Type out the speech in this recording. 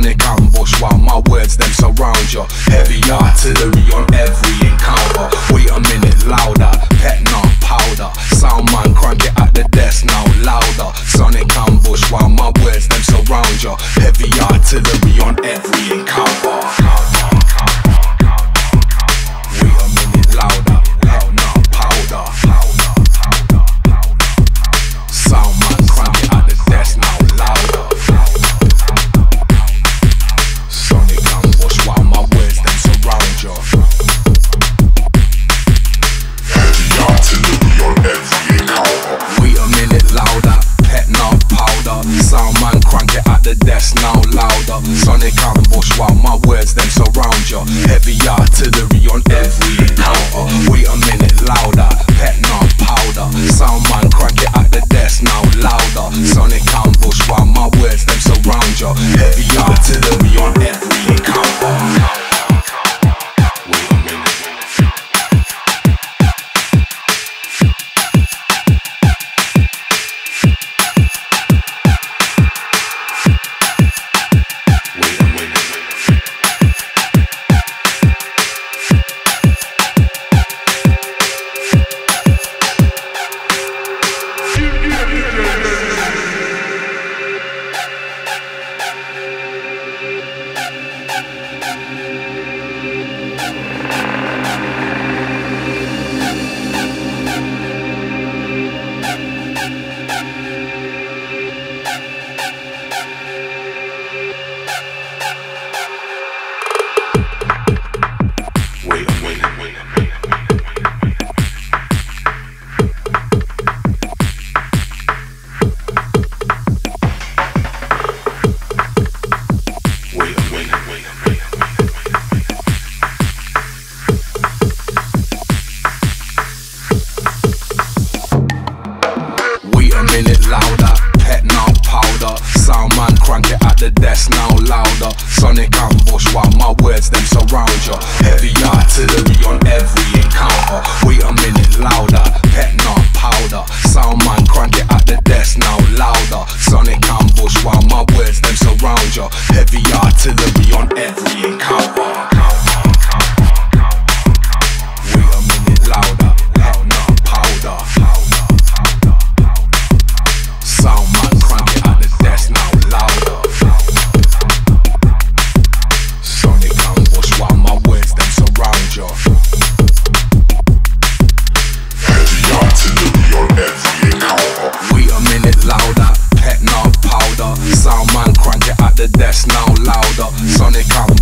sonic ambush while my words them surround you. Heavy artillery louder. Sonic ambush while my words then surround ya. Heavy artillery on every counter. Wait a minute, louder. Pet powder. Sound playing it louder. Pet now powder. Sound man crank it at the desk now louder. Sonic ambush while my words them surround ya. Heavy artillery on every encounter. Wait a minute louder. Pet now powder. Sound man crank it at the desk now louder. Sonic ambush while my words them surround ya. Heavy artillery on every encounter. best now louder. Sonic, I'm